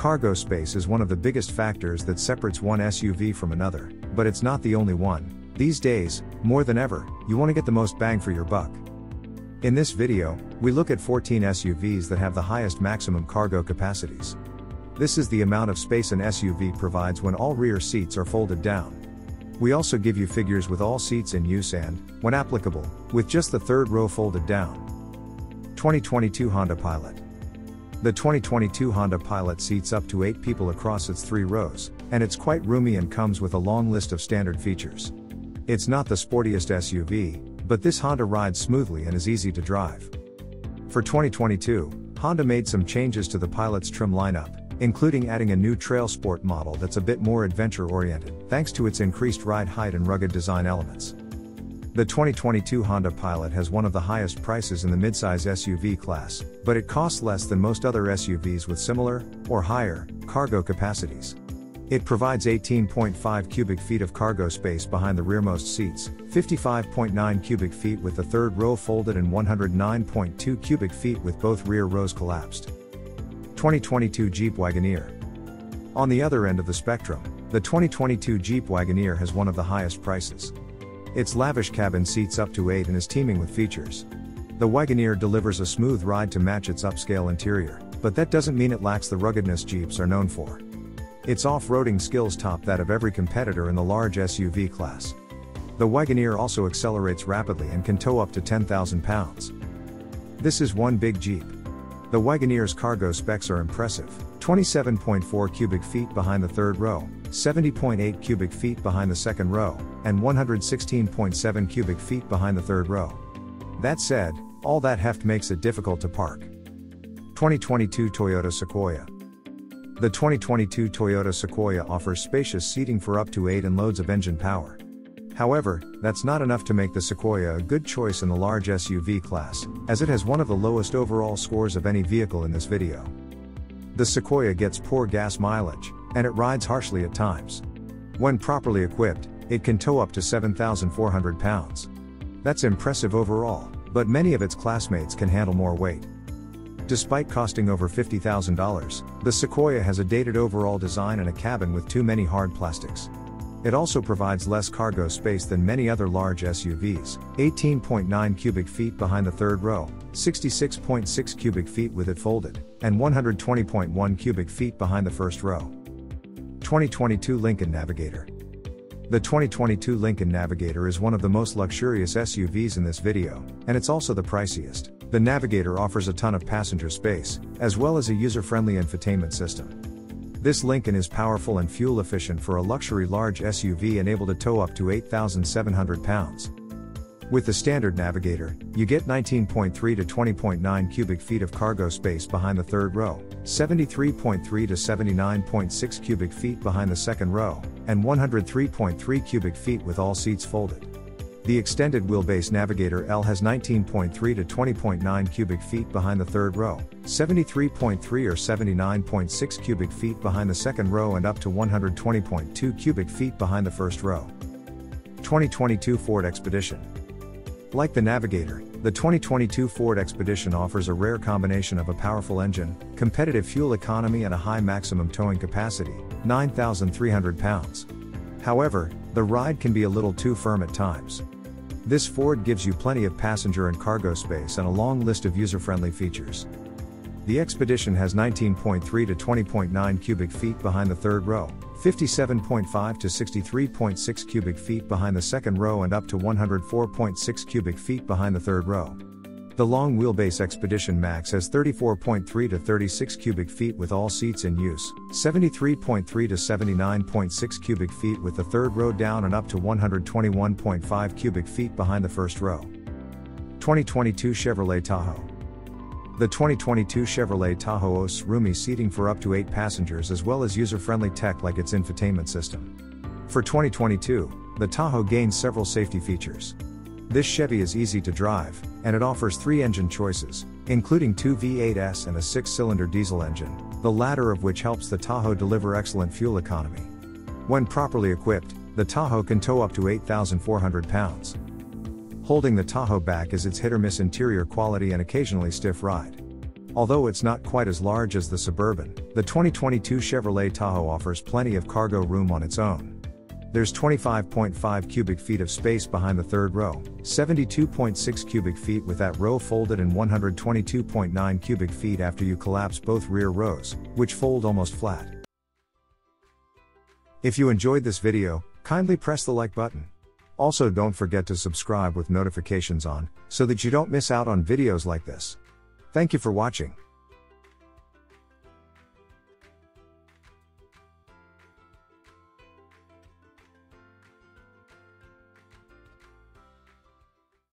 Cargo space is one of the biggest factors that separates one SUV from another, but it's not the only one. These days, more than ever, you want to get the most bang for your buck. In this video, we look at 14 SUVs that have the highest maximum cargo capacities. This is the amount of space an SUV provides when all rear seats are folded down. We also give you figures with all seats in use and, when applicable, with just the third row folded down. 2022 Honda Pilot. The 2022 Honda Pilot seats up to 8 people across its 3 rows, and it's quite roomy and comes with a long list of standard features. It's not the sportiest SUV, but this Honda rides smoothly and is easy to drive. For 2022, Honda made some changes to the Pilot's trim lineup, including adding a new Trail Sport model that's a bit more adventure oriented, thanks to its increased ride height and rugged design elements. The 2022 Honda Pilot has one of the highest prices in the midsize SUV class, but it costs less than most other SUVs with similar, or higher, cargo capacities. It provides 18.5 cubic feet of cargo space behind the rearmost seats, 55.9 cubic feet with the third row folded and 109.2 cubic feet with both rear rows collapsed. 2022 Jeep Wagoneer. On the other end of the spectrum, the 2022 Jeep Wagoneer has one of the highest prices. Its lavish cabin seats up to 8 and is teeming with features. The Wagoneer delivers a smooth ride to match its upscale interior, but that doesn't mean it lacks the ruggedness Jeeps are known for. Its off-roading skills top that of every competitor in the large SUV class. The Wagoneer also accelerates rapidly and can tow up to 10,000 pounds. This is one big Jeep. The Wagoneer's cargo specs are impressive 27.4 cubic feet behind the third row, 70.8 cubic feet behind the second row, and 116.7 cubic feet behind the third row. That said, all that heft makes it difficult to park. 2022 Toyota Sequoia. The 2022 Toyota Sequoia offers spacious seating for up to 8 and loads of engine power. However, that's not enough to make the Sequoia a good choice in the large SUV class, as it has one of the lowest overall scores of any vehicle in this video. The Sequoia gets poor gas mileage, and it rides harshly at times. When properly equipped, it can tow up to 7,400 pounds. That's impressive overall, but many of its classmates can handle more weight. Despite costing over $50,000, the Sequoia has a dated overall design and a cabin with too many hard plastics. It also provides less cargo space than many other large SUVs 18.9 cubic feet behind the third row, 66.6 cubic feet with it folded, and 120.1 cubic feet behind the first row. 2022 Lincoln Navigator. The 2022 Lincoln Navigator is one of the most luxurious SUVs in this video, and it's also the priciest. The Navigator offers a ton of passenger space, as well as a user friendly infotainment system. This Lincoln is powerful and fuel efficient for a luxury large SUV and able to tow up to 8,700 pounds. With the standard Navigator, you get 19.3 to 20.9 cubic feet of cargo space behind the third row, 73.3 to 79.6 cubic feet behind the second row, and 103.3 cubic feet with all seats folded. The extended wheelbase Navigator L has 19.3 to 20.9 cubic feet behind the third row, 73.3 or 79.6 cubic feet behind the second row, and up to 120.2 cubic feet behind the first row. 2022 Ford Expedition. Like the Navigator, the 2022 Ford Expedition offers a rare combination of a powerful engine, competitive fuel economy, and a high maximum towing capacity 9,300 pounds. However, the ride can be a little too firm at times. This Ford gives you plenty of passenger and cargo space and a long list of user friendly features. The Expedition has 19.3 to 20.9 cubic feet behind the third row, 57.5 to 63.6 cubic feet behind the second row, and up to 104.6 cubic feet behind the third row. The long wheelbase Expedition Max has 34.3 to 36 cubic feet with all seats in use, 73.3 to 79.6 cubic feet with the third row down and up to 121.5 cubic feet behind the first row. 2022 Chevrolet Tahoe. The 2022 Chevrolet Tahoe boasts roomy seating for up to 8 passengers as well as user-friendly tech like its infotainment system. For 2022, the Tahoe gains several safety features. This Chevy is easy to drive, and it offers three engine choices, including two V8s and a six cylinder diesel engine, the latter of which helps the Tahoe deliver excellent fuel economy. When properly equipped, the Tahoe can tow up to 8,400 pounds. Holding the Tahoe back is its hit or miss interior quality and occasionally stiff ride. Although it's not quite as large as the Suburban, the 2022 Chevrolet Tahoe offers plenty of cargo room on its own. There's 25.5 cubic feet of space behind the third row, 72.6 cubic feet with that row folded and 122.9 cubic feet after you collapse both rear rows, which fold almost flat. If you enjoyed this video, kindly press the like button. Also don't forget to subscribe with notifications on, so that you don't miss out on videos like this. Thank you for watching.